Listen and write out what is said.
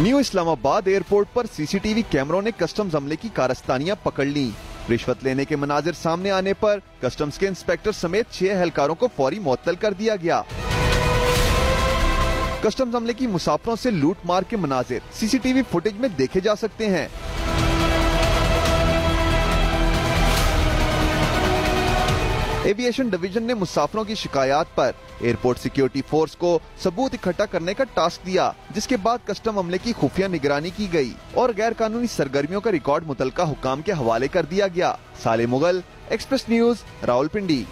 New Islamabad airport पर CCTV कैमरों ने कस्टम्स अमले की कारस्तानियाँ पकड़ ली। रिश्वत लेने के मनाजिर सामने आने पर कस्टम्स के इंस्पेक्टर समेत छह एहलकारों को फौरी मुअत्तल कर दिया गया। कस्टम्स अमले की मुसाफरों से लूट मार के मनाजिर। सीसीटीवी फुटेज में देखे जा सकते हैं। एविएशन डिवीज़न ने मुसाफरों की शिकायत पर एयरपोर्ट सिक्योरिटी फोर्स को सबूत इकट्ठा करने का टास्क दिया, जिसके बाद कस्टम अमले की खुफिया निगरानी की गई और गैर कानूनी सरगर्मियों का रिकॉर्ड मुतलका हुकाम के हवाले कर दिया गया। साले मुगल, एक्सप्रेस न्यूज़, रावलपिंडी।